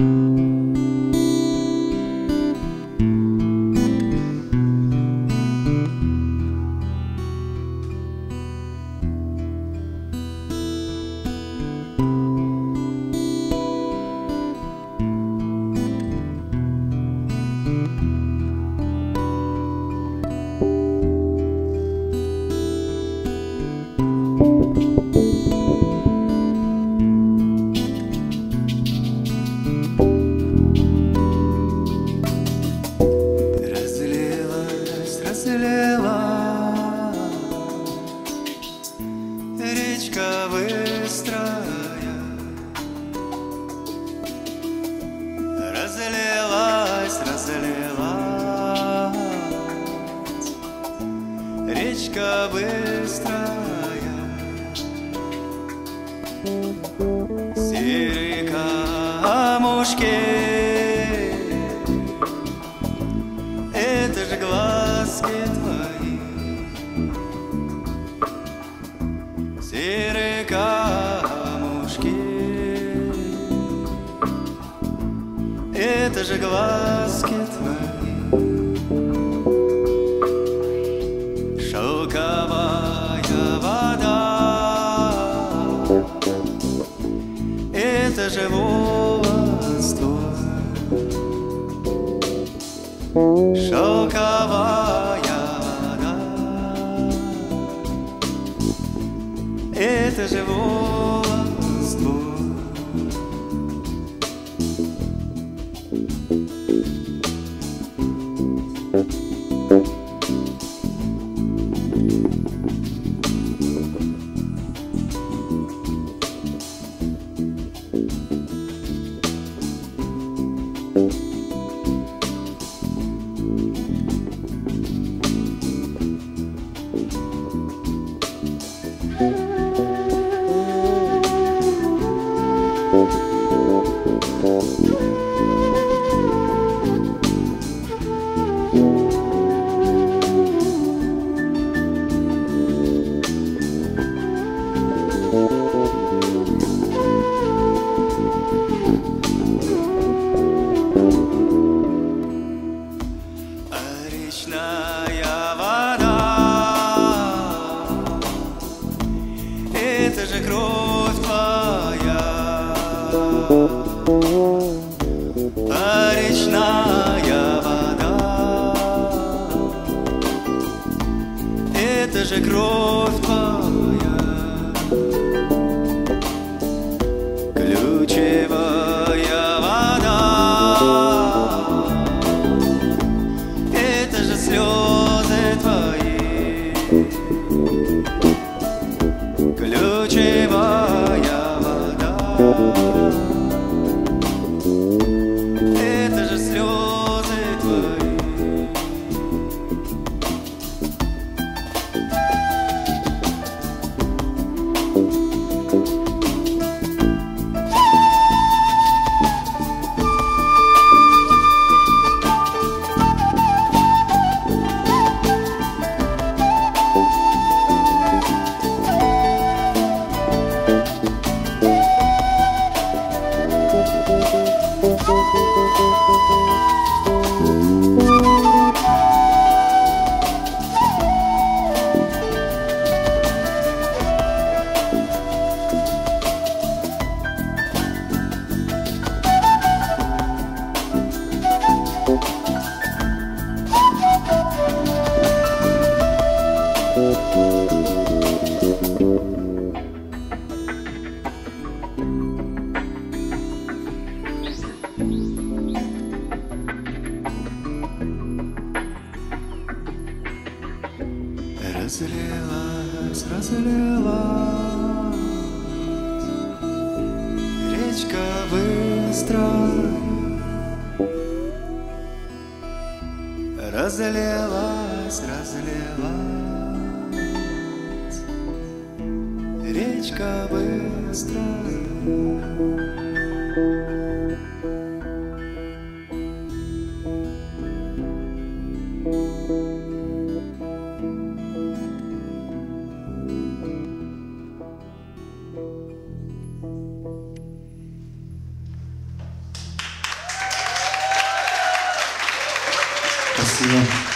Разлилась, Речка быстрая Разлилась, разлилась. Речка быстрая Серые камушки Это же глазки Это же глазки твои. Шелковая вода. Это же волос твой. Шелковая вода. Это же волос А Это же кровь твоя. А речная вода. Это же кровь твоя Разлилась, разлилась Речка быстрая Разлилась, разлилась. Речка быстрая Yeah.